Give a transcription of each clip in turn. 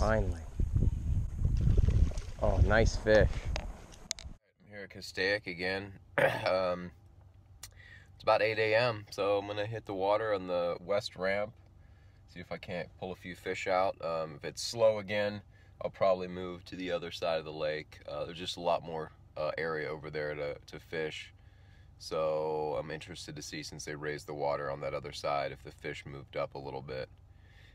Finally. Oh, nice fish. I'm here at Castaic again. um, it's about 8 a.m. So I'm gonna hit the water on the west ramp. See if I can't pull a few fish out. Um, if it's slow again, I'll probably move to the other side of the lake. Uh, there's just a lot more uh, area over there to, to fish. So I'm interested to see since they raised the water on that other side if the fish moved up a little bit.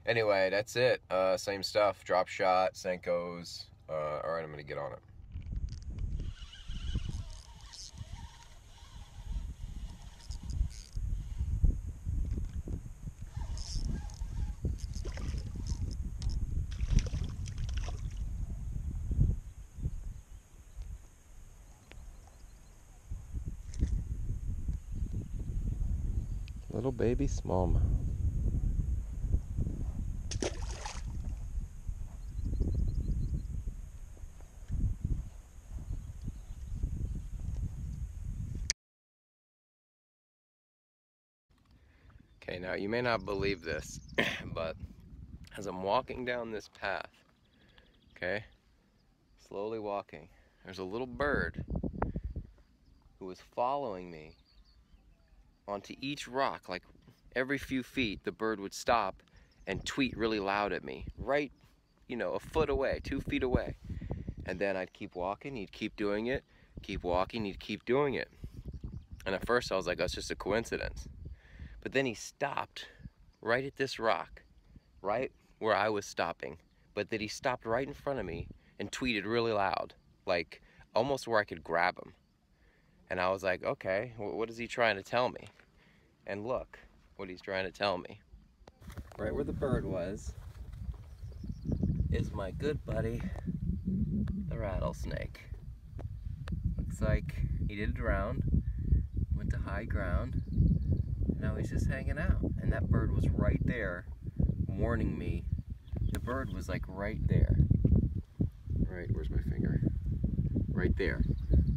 Anyway, that's it. Uh, same stuff. Drop shot, Senkos. Uh, all right, I'm going to get on it. Little baby smallmouth. Okay, now you may not believe this, but as I'm walking down this path, okay, slowly walking, there's a little bird who was following me onto each rock, like every few feet, the bird would stop and tweet really loud at me, right, you know, a foot away, two feet away. And then I'd keep walking, he'd keep doing it, keep walking, he'd keep doing it. And at first I was like, that's just a coincidence. But then he stopped right at this rock, right where I was stopping. But that he stopped right in front of me and tweeted really loud, like almost where I could grab him. And I was like, okay, what is he trying to tell me? And look what he's trying to tell me. Right where the bird was is my good buddy, the rattlesnake. Looks like he did drown, went to high ground, now he's just hanging out. And that bird was right there warning me. The bird was like right there. Right, where's my finger? Right there,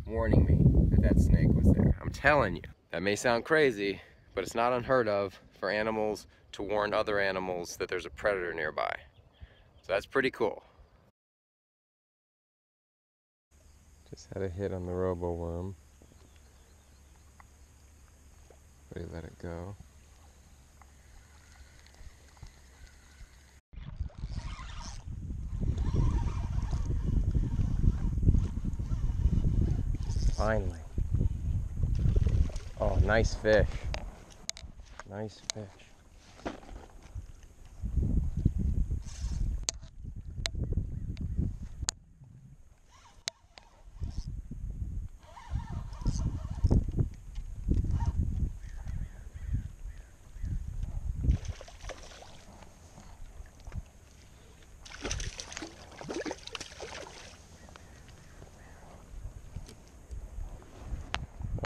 warning me that that snake was there. I'm telling you, that may sound crazy, but it's not unheard of for animals to warn other animals that there's a predator nearby. So that's pretty cool. Just had a hit on the robo worm. He let it go. Finally. Oh, nice fish. Nice fish.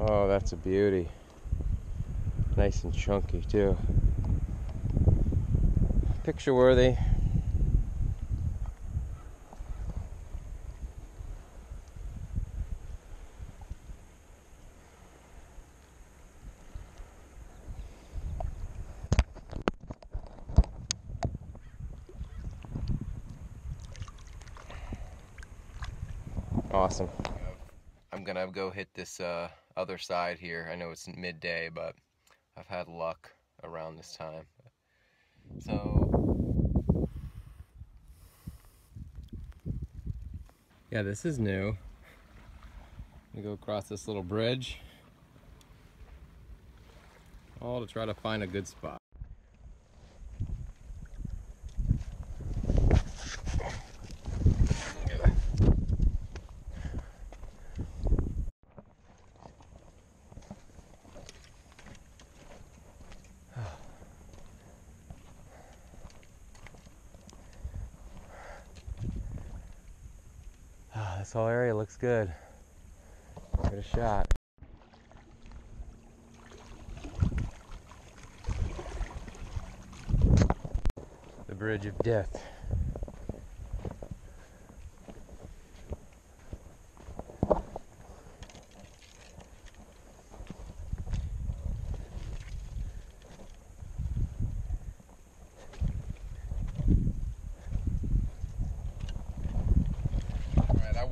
Oh, that's a beauty. Nice and chunky too. Picture worthy. Awesome. I'm gonna go hit this uh, other side here. I know it's midday, but I've had luck around this time. So, yeah, this is new. We go across this little bridge, all to try to find a good spot. This whole area looks good. Get a shot. The bridge of death.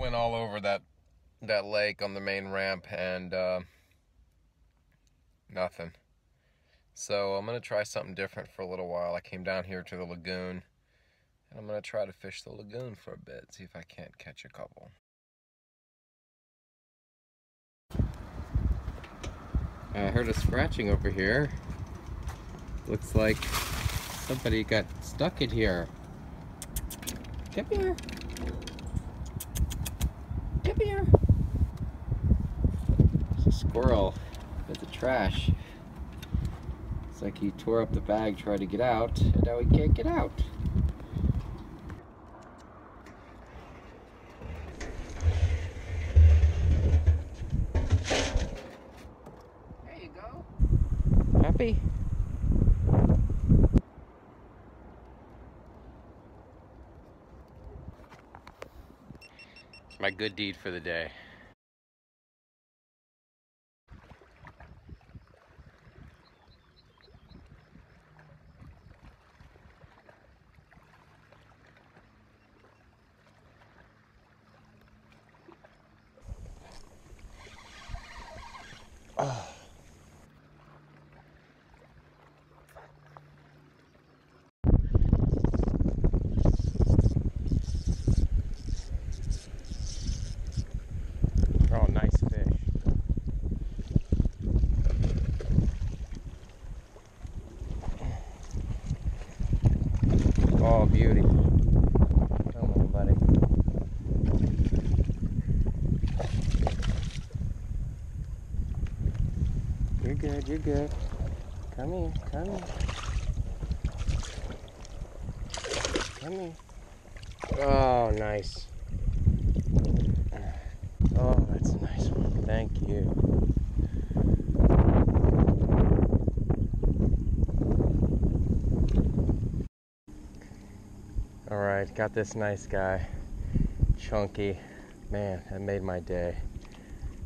Went all over that that lake on the main ramp and uh, nothing. So I'm gonna try something different for a little while. I came down here to the lagoon and I'm gonna try to fish the lagoon for a bit, see if I can't catch a couple. I heard a scratching over here. Looks like somebody got stuck in here. Come here. Come here. There's a squirrel with the trash. It's like he tore up the bag, tried to get out, and now he can't get out. There you go. Happy? My good deed for the day. Oh. Oh, nice fish. Oh, beauty. Come on, buddy. You're good, you're good. Come here, come here. Come here. Oh, nice. Oh, that's a nice one. Thank you. All right, got this nice guy. Chunky. Man, that made my day.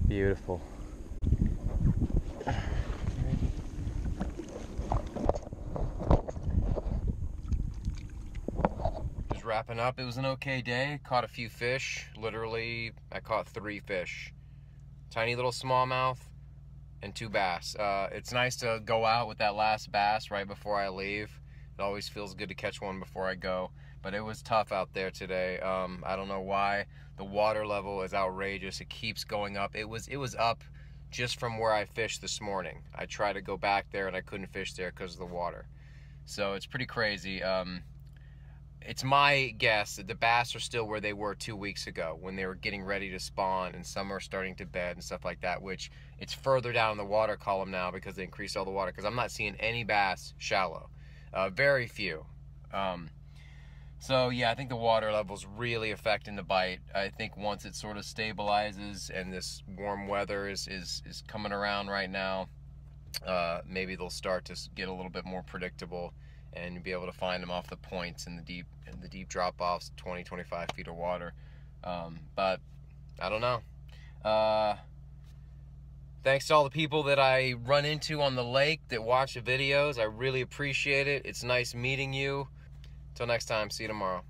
Beautiful. Wrapping up. It was an okay day. Caught a few fish. Literally, I caught three fish. Tiny little smallmouth and two bass. Uh, it's nice to go out with that last bass right before I leave. It always feels good to catch one before I go. But it was tough out there today. Um, I don't know why. The water level is outrageous. It keeps going up. It was it was up just from where I fished this morning. I tried to go back there and I couldn't fish there because of the water. So it's pretty crazy. Um, it's my guess that the bass are still where they were two weeks ago when they were getting ready to spawn and some are starting to bed and stuff like that, which it's further down in the water column now because they increased all the water because I'm not seeing any bass shallow. Uh, very few. Um, so yeah, I think the water level's really affecting the bite. I think once it sort of stabilizes and this warm weather is, is, is coming around right now, uh, maybe they'll start to get a little bit more predictable and you'll be able to find them off the points in the deep in the deep drop offs 20 25 feet of water. Um, but i don't know. Uh, thanks to all the people that i run into on the lake that watch the videos. I really appreciate it. It's nice meeting you. Until next time. See you tomorrow